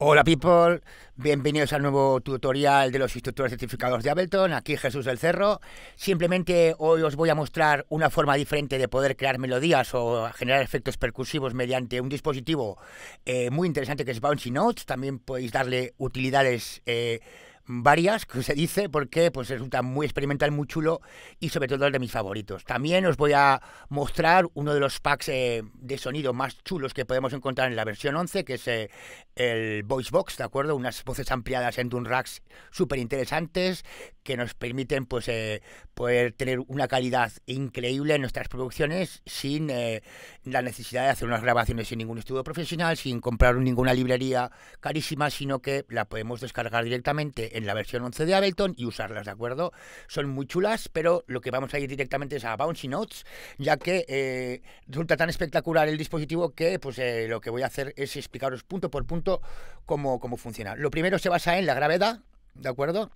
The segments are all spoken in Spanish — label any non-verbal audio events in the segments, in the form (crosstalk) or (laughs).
Hola people, bienvenidos al nuevo tutorial de los instructores certificados de Ableton, aquí Jesús del Cerro. Simplemente hoy os voy a mostrar una forma diferente de poder crear melodías o generar efectos percusivos mediante un dispositivo eh, muy interesante que es Bouncy Notes. También podéis darle utilidades eh, varias, que se dice, porque pues resulta muy experimental, muy chulo y sobre todo el de mis favoritos. También os voy a mostrar uno de los packs eh, de sonido más chulos que podemos encontrar en la versión 11, que es eh, el Voice Box, ¿de acuerdo? Unas voces ampliadas en un racks súper interesantes que nos permiten pues eh, poder tener una calidad increíble en nuestras producciones sin la necesidad de hacer unas grabaciones sin ningún estudio profesional, sin comprar ninguna librería carísima, sino que la podemos descargar directamente en la versión 11 de Ableton y usarlas, ¿de acuerdo? Son muy chulas, pero lo que vamos a ir directamente es a Bouncy Notes, ya que eh, resulta tan espectacular el dispositivo que pues eh, lo que voy a hacer es explicaros punto por punto cómo, cómo funciona. Lo primero se basa en la gravedad, ¿de acuerdo?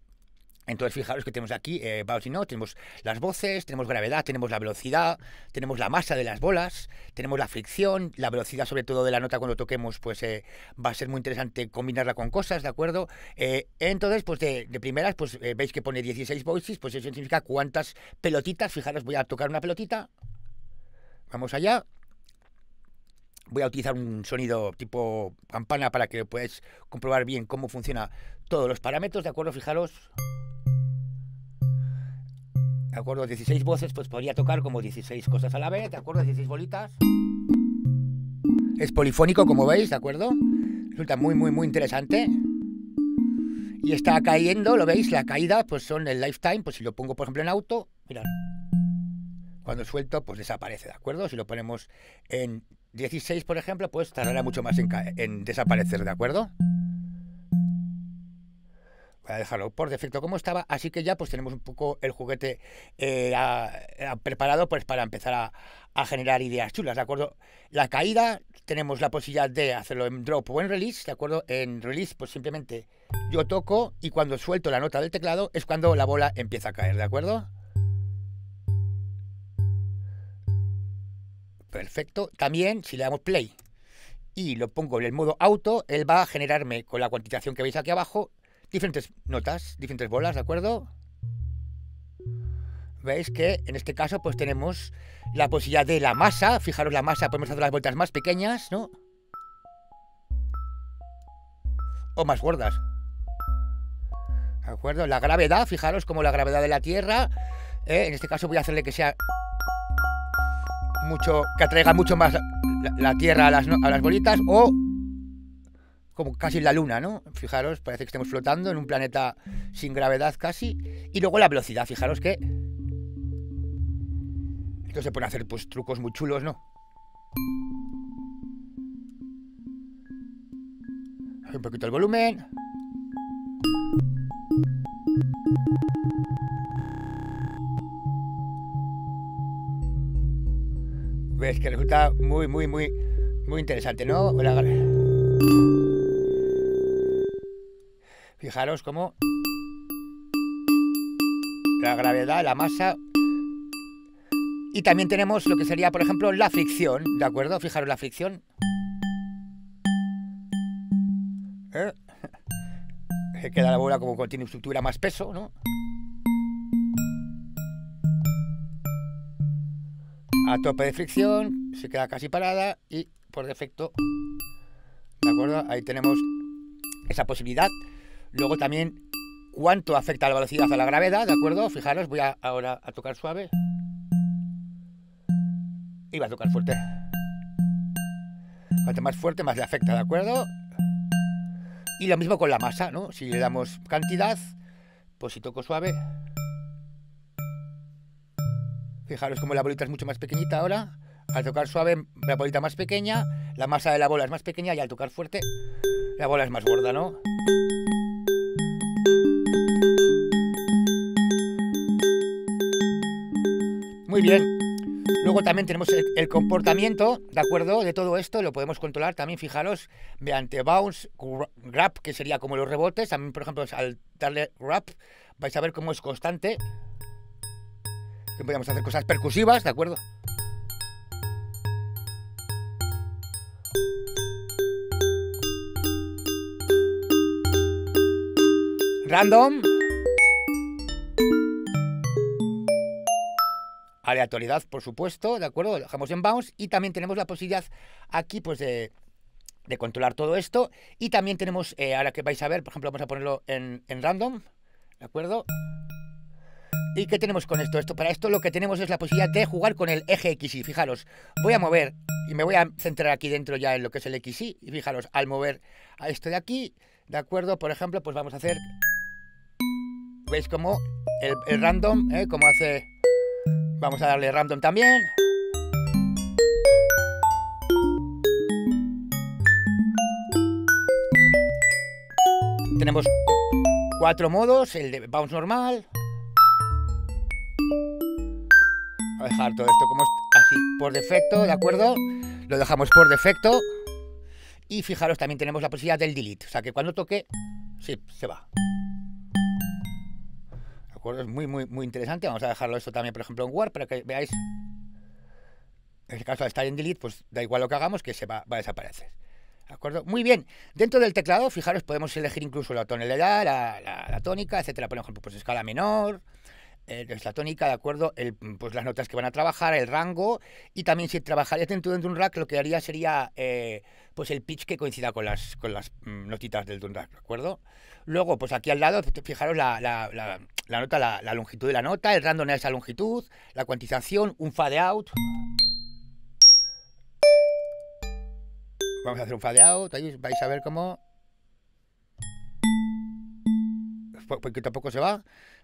Entonces, fijaros que tenemos aquí, eh, no, tenemos las voces, tenemos gravedad, tenemos la velocidad, tenemos la masa de las bolas, tenemos la fricción, la velocidad sobre todo de la nota cuando toquemos, pues eh, va a ser muy interesante combinarla con cosas, ¿de acuerdo? Eh, entonces, pues de, primeras, pues eh, veis que pone 16 voices, pues eso significa cuántas pelotitas, fijaros, voy a tocar una pelotita, vamos allá, voy a utilizar un sonido tipo campana para que podáis comprobar bien cómo funciona todos los parámetros, ¿de acuerdo? Fijaros... ¿de acuerdo? 16 voces, pues podría tocar como 16 cosas a la vez, ¿de acuerdo? 16 bolitas. Es polifónico, como veis, ¿de acuerdo? Resulta muy, muy, muy interesante. Y está cayendo, ¿lo veis? La caída, pues son el lifetime, pues si lo pongo, por ejemplo, en auto, mirad. Cuando suelto, pues desaparece, ¿de acuerdo? Si lo ponemos en 16, por ejemplo, pues tardará mucho más en, en desaparecer, ¿de acuerdo? voy a dejarlo por defecto como estaba, así que ya pues tenemos un poco el juguete eh, preparado pues para empezar a, generar ideas chulas, ¿de acuerdo? La caída tenemos la posibilidad de hacerlo en drop o en release, ¿de acuerdo? En release pues simplemente yo toco y cuando suelto la nota del teclado es cuando la bola empieza a caer, ¿de acuerdo? Perfecto. También si le damos play y lo pongo en el modo auto, él va a generarme con la cuantización que veis aquí abajo diferentes notas, diferentes bolas, ¿de acuerdo? Veis que en este caso pues tenemos la posibilidad de la masa, fijaros la masa, podemos hacer las vueltas más pequeñas, ¿no? O más gordas. ¿De acuerdo? La gravedad, fijaros como la gravedad de la Tierra, ¿eh? en este caso voy a hacerle que sea mucho, que atraiga mucho más la, Tierra a las, a las bolitas, o como casi la luna, ¿no? Fijaros, parece que estemos flotando en un planeta sin gravedad casi. Y luego la velocidad, fijaros que... Esto se puede hacer pues trucos muy chulos, ¿no? Un poquito el volumen. Ves que resulta muy, muy, muy, muy interesante, ¿no? Fijaros cómo la gravedad, la masa. Y también tenemos lo que sería, por ejemplo, la fricción, ¿de acuerdo? Fijaros la fricción. ¿Eh? (laughs) Queda la bola como tiene estructura más peso, ¿no? A tope de fricción, se queda casi parada y por defecto, ¿de acuerdo? Ahí tenemos esa posibilidad. Luego también cuánto afecta la velocidad a la gravedad, ¿de acuerdo? Fijaros, voy a, ahora a tocar suave. Y va a tocar fuerte. Cuanto más fuerte, más le afecta, ¿de acuerdo? Y lo mismo con la masa, ¿no? Si le damos cantidad, pues si toco suave... Fijaros como la bolita es mucho más pequeñita ahora. Al tocar suave, la bolita más pequeña, la masa de la bola es más pequeña y al tocar fuerte, la bola es más gorda, ¿no? Muy bien. Luego también tenemos el, comportamiento, ¿de acuerdo? De todo esto lo podemos controlar también, fijaros, mediante bounce, grab, que sería como los rebotes. También, por ejemplo, al darle grab, vais a ver cómo es constante. Que podemos hacer cosas percusivas, ¿de acuerdo? random. Aleatoriedad, por supuesto, ¿de acuerdo? Lo dejamos en bounce y también tenemos la posibilidad aquí, pues, de, controlar todo esto. Y también tenemos, eh, ahora que vais a ver, por ejemplo, vamos a ponerlo en random, ¿de acuerdo? ¿Y qué tenemos con esto? Esto para esto lo que tenemos es la posibilidad de jugar con el eje XY. Fijaros, voy a mover y me voy a centrar aquí dentro ya en lo que es el XY. Y fijaros, al mover a esto de aquí, ¿de acuerdo? Por ejemplo, pues vamos a hacer... ¿Veis cómo el, random, eh? Como hace... Vamos a darle random también. Tenemos cuatro modos, el de bounce normal, dejar todo esto como así por defecto, ¿de acuerdo? Lo dejamos por defecto. Y fijaros, también tenemos la posibilidad del delete. O sea que cuando toque, sí, se va. ¿De acuerdo? Es muy, muy, muy interesante. Vamos a dejarlo esto también, por ejemplo, en Word para que veáis. En este caso, al estar en delete, pues da igual lo que hagamos, que se va, va a desaparecer. ¿De acuerdo? Muy bien. Dentro del teclado, fijaros, podemos elegir incluso la tonalidad, la, la tónica, etcétera. Por ejemplo, pues escala menor, eh, la tónica, ¿de acuerdo? El, pues las notas que van a trabajar, el rango, y también si trabajarías dentro de un rack, lo que haría sería eh, pues el pitch que coincida con las, con las mm, notitas del rack, ¿de acuerdo? Luego, pues aquí al lado, fijaros la, la, la, nota, la, longitud de la nota, el random es esa longitud, la cuantización, un fade out. Vamos a hacer un fade out, ahí vais a ver cómo... Poquito a poco se va.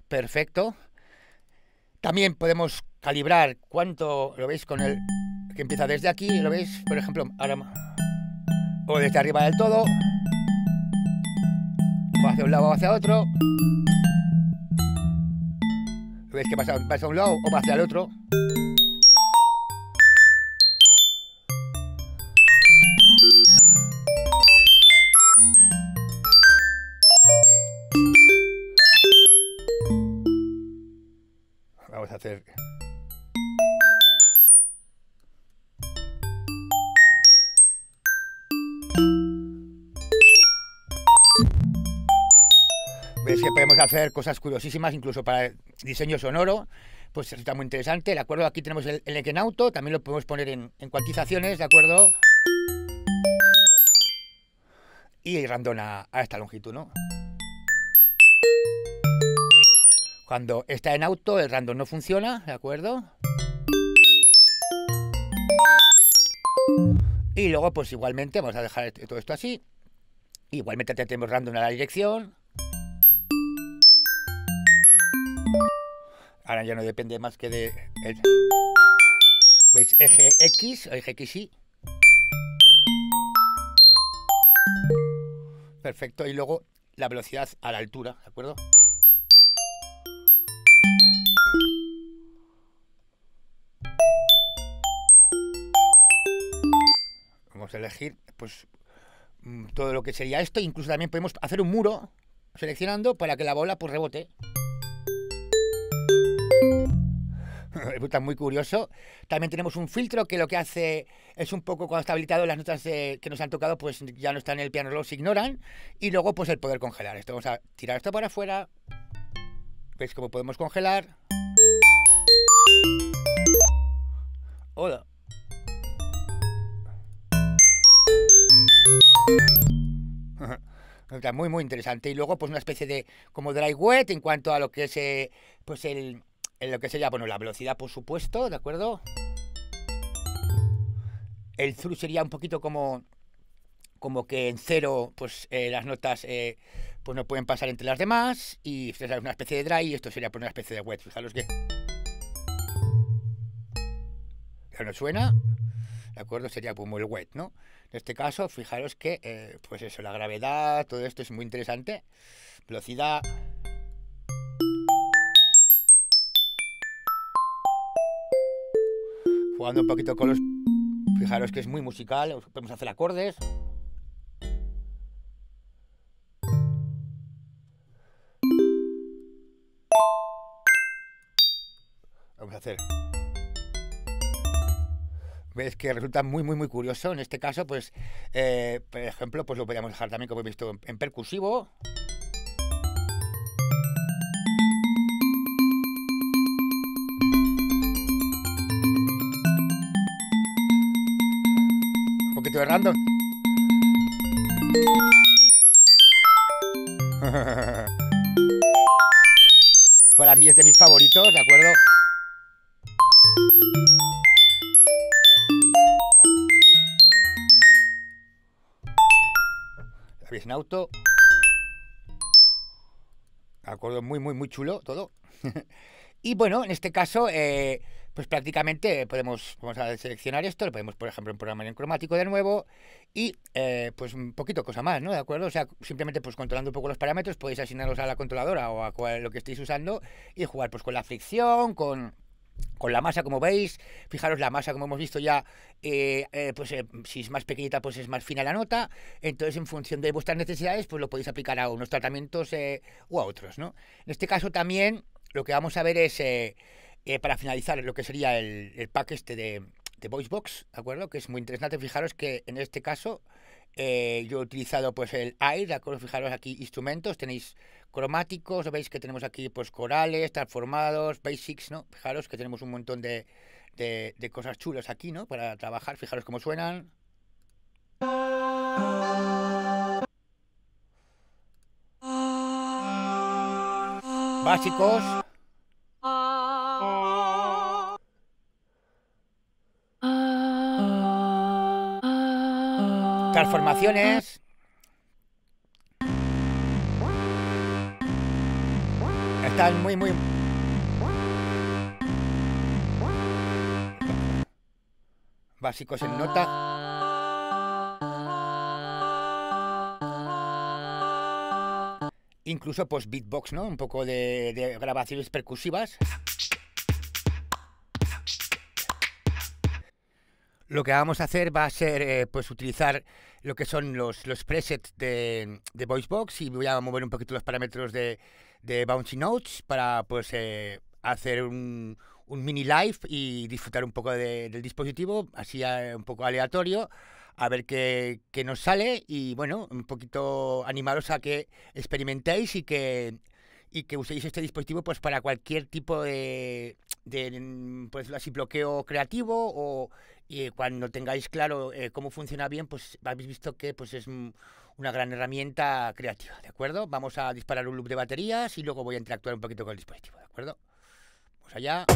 Perfecto. También podemos calibrar cuánto, lo veis con el que empieza desde aquí, lo veis, por ejemplo, ahora o desde arriba del todo, o hacia un lado o hacia otro. ¿Veis que pasa, pasa a un lado o hacia el otro? Hacer... Ves que podemos hacer cosas curiosísimas, incluso para diseño sonoro, pues está muy interesante. ¿De acuerdo? Aquí tenemos el, el Auto, también lo podemos poner en, cuantizaciones, ¿de acuerdo? Y random a, a esta longitud, ¿no? Cuando está en auto, el random no funciona, ¿de acuerdo? Y luego, pues igualmente, vamos a dejar todo esto así. Igualmente tenemos random a la dirección. Ahora ya no depende más que de... ¿Veis? Eje X, eje XY. Perfecto. Y luego la velocidad a la altura, ¿de acuerdo? Elegir pues mm, todo lo que sería esto. Incluso también podemos hacer un muro seleccionando para que la bola pues rebote. (laughs) Está muy curioso. También tenemos un filtro que lo que hace es un poco cuando está habilitado las notas que nos han tocado pues ya no están en el piano, los ignoran. Y luego pues el poder congelar. Esto vamos a tirar esto para afuera. ¿Veis cómo podemos congelar? Hola. Muy, muy interesante. Y luego, pues una especie de como dry wet en cuanto a lo que es, eh, pues el, lo que sería, bueno, la velocidad, por supuesto, ¿de acuerdo? El through sería un poquito como, como que en cero, pues eh, las notas, eh, pues no pueden pasar entre las demás. Y esto es una especie de dry y esto sería pues, una especie de wet. Fijaros que... Ya no suena. ¿De acuerdo? Sería como el wet, ¿no? En este caso, fijaros que, eh, pues eso, la gravedad, todo esto es muy interesante. Velocidad. Jugando un poquito con los... Fijaros que es muy musical, podemos hacer acordes. Vamos a hacer es que resulta muy, muy, muy curioso. En este caso, pues, eh, por ejemplo, pues lo podríamos dejar también, como he visto, en, en percusivo. Un poquito de random. (laughs) Para mí es de mis favoritos, ¿de acuerdo? En auto? Acuerdo, muy, muy, muy chulo todo. (laughs) y bueno, en este caso, eh, pues prácticamente podemos, vamos a seleccionar esto, lo podemos, por ejemplo, programar en cromático de nuevo y eh, pues un poquito cosa más, ¿no? ¿De acuerdo? O sea, simplemente pues controlando un poco los parámetros podéis asignarlos a la controladora o a lo que estéis usando y jugar pues con la fricción, con, con la masa, como veis, fijaros la masa, como hemos visto ya, eh, eh, pues si es más pequeñita, pues es más fina la nota. Entonces, en función de vuestras necesidades, pues lo podéis aplicar a unos tratamientos o a otros, ¿no? En este caso también lo que vamos a ver es eh, para finalizar lo que sería el, pack este de, de VoiceBox, ¿de acuerdo? Que es muy interesante. Fijaros que en este caso eh, yo he utilizado pues el AIR, ¿de acuerdo? Fijaros aquí instrumentos, tenéis cromáticos, veis que tenemos aquí pues corales, transformados, basics, ¿no? Fijaros que tenemos un montón de, de, cosas chulas aquí, ¿no? Para trabajar, fijaros cómo suenan. Básicos. Transformaciones. Están muy, muy... Básicos en nota. Incluso pues beatbox, ¿no? Un poco de, de grabaciones percusivas. Lo que vamos a hacer va a ser eh, pues utilizar lo que son los, los presets de, de VoiceBox y voy a mover un poquito los parámetros de, de Bouncy Notes para pues eh, hacer un, un, mini live y disfrutar un poco del dispositivo, así eh, un poco aleatorio, a ver qué, qué, nos sale y bueno, un poquito animaros a que experimentéis y que y que uséis este dispositivo pues para cualquier tipo de, de pues así bloqueo creativo o y cuando tengáis claro eh, cómo funciona bien, pues habéis visto que pues es una gran herramienta creativa, ¿de acuerdo? Vamos a disparar un loop de baterías y luego voy a interactuar un poquito con el dispositivo, ¿de acuerdo? Vamos allá.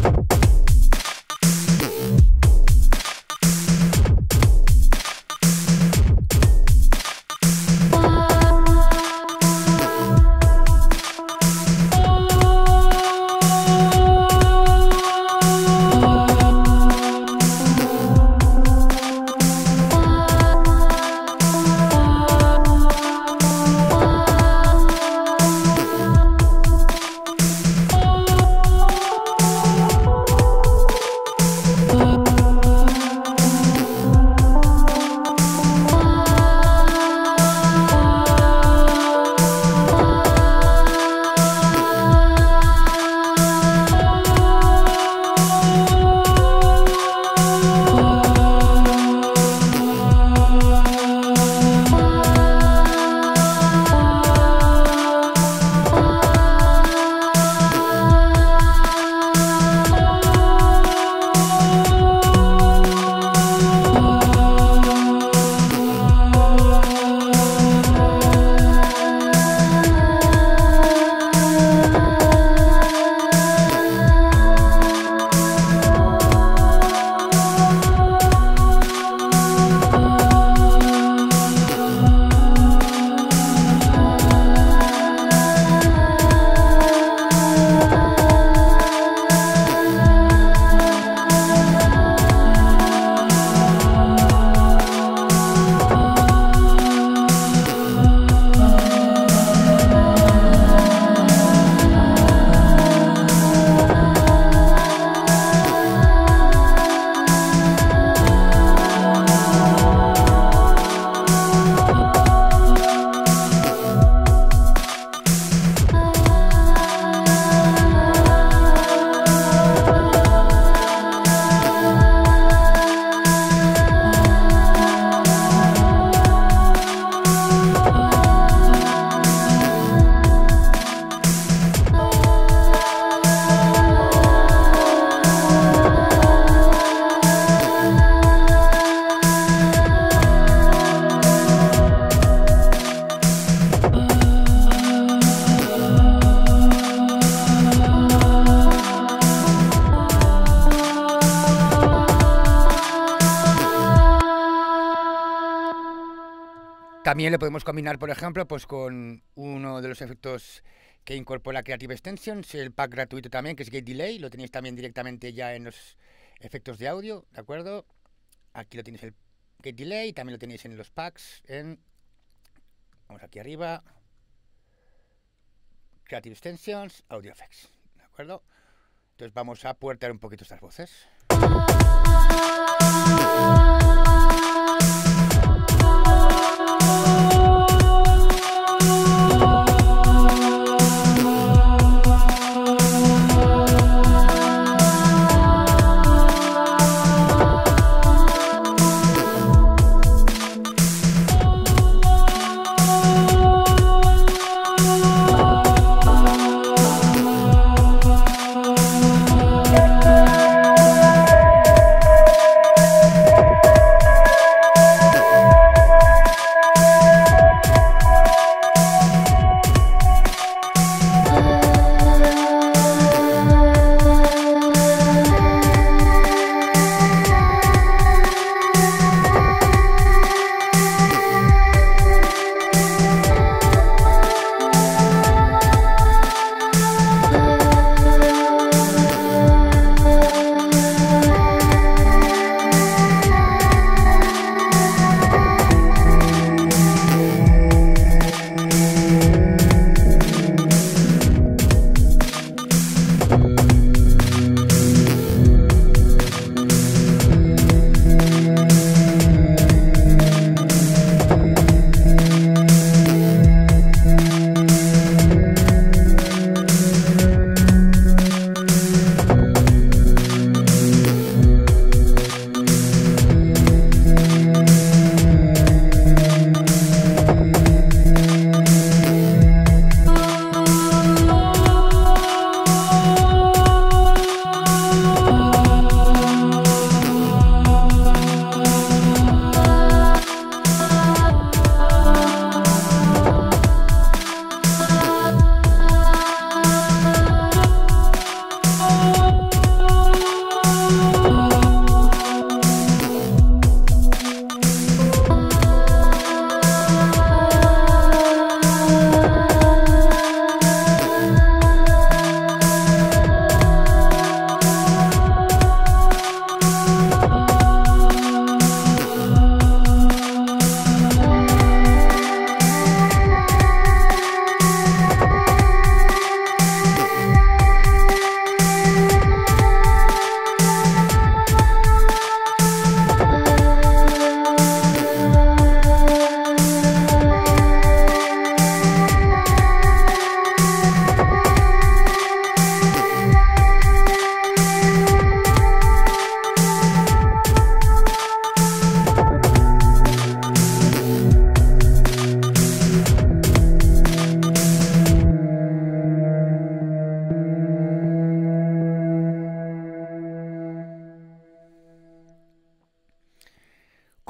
También le podemos combinar, por ejemplo, pues con uno de los efectos que incorpora Creative Extensions, el pack gratuito también, que es Gate Delay, lo tenéis también directamente ya en los efectos de audio, ¿de acuerdo? Aquí lo tenéis el Gate Delay, también lo tenéis en los packs, en... Vamos aquí arriba. Creative Extensions, Audio Effects, ¿de acuerdo? Entonces vamos a puertear un poquito estas voces.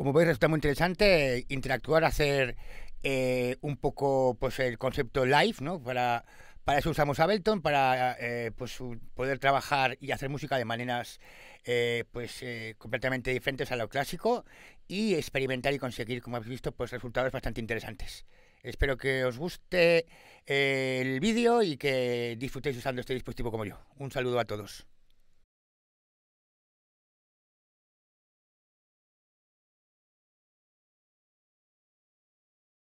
Como veis, resulta muy interesante interactuar, hacer eh, un poco pues el concepto live, ¿no? Para, para eso usamos Ableton, para eh, pues, poder trabajar y hacer música de maneras eh, pues completamente diferentes a lo clásico y experimentar y conseguir, como habéis visto, pues resultados bastante interesantes. Espero que os guste el vídeo y que disfrutéis usando este dispositivo como yo. Un saludo a todos.